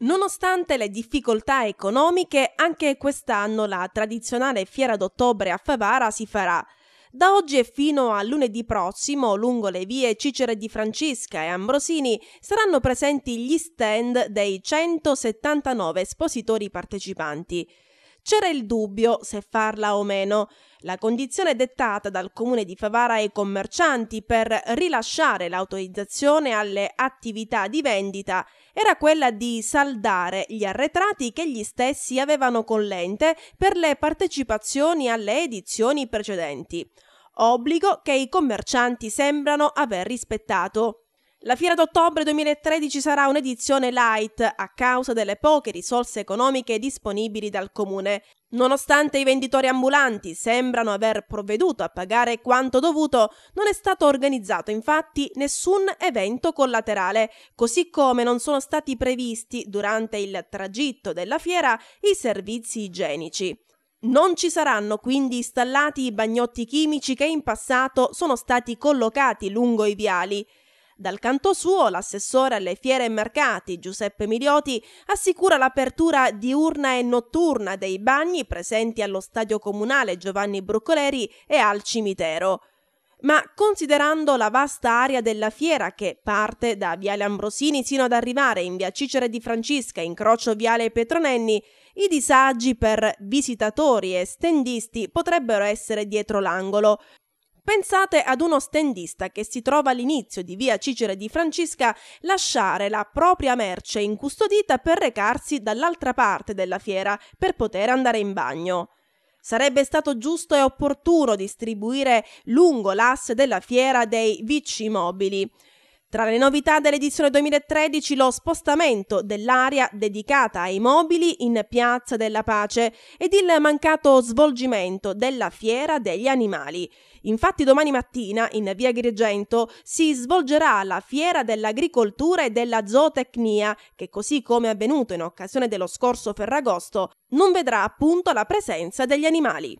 Nonostante le difficoltà economiche, anche quest'anno la tradizionale fiera d'ottobre a Favara si farà. Da oggi e fino a lunedì prossimo, lungo le vie Cicere di Francisca e Ambrosini, saranno presenti gli stand dei 179 espositori partecipanti. C'era il dubbio se farla o meno. La condizione dettata dal comune di Favara ai commercianti per rilasciare l'autorizzazione alle attività di vendita era quella di saldare gli arretrati che gli stessi avevano con l'ente per le partecipazioni alle edizioni precedenti. Obbligo che i commercianti sembrano aver rispettato. La fiera d'ottobre 2013 sarà un'edizione light a causa delle poche risorse economiche disponibili dal comune. Nonostante i venditori ambulanti sembrano aver provveduto a pagare quanto dovuto, non è stato organizzato infatti nessun evento collaterale, così come non sono stati previsti durante il tragitto della fiera i servizi igienici. Non ci saranno quindi installati i bagnotti chimici che in passato sono stati collocati lungo i viali. Dal canto suo, l'assessore alle fiere e mercati, Giuseppe Milioti, assicura l'apertura diurna e notturna dei bagni presenti allo stadio comunale Giovanni Bruccoleri e al cimitero. Ma considerando la vasta area della fiera che parte da Viale Ambrosini sino ad arrivare in via Cicere di Francisca, incrocio Viale Petronenni, i disagi per visitatori e stendisti potrebbero essere dietro l'angolo, Pensate ad uno stendista che si trova all'inizio di via Cicere di Francisca lasciare la propria merce incustodita per recarsi dall'altra parte della fiera per poter andare in bagno. Sarebbe stato giusto e opportuno distribuire lungo l'asse della fiera dei vici mobili. Tra le novità dell'edizione 2013 lo spostamento dell'area dedicata ai mobili in Piazza della Pace ed il mancato svolgimento della fiera degli animali. Infatti domani mattina in via Agrigento si svolgerà la fiera dell'agricoltura e della zootecnia che così come avvenuto in occasione dello scorso Ferragosto non vedrà appunto la presenza degli animali.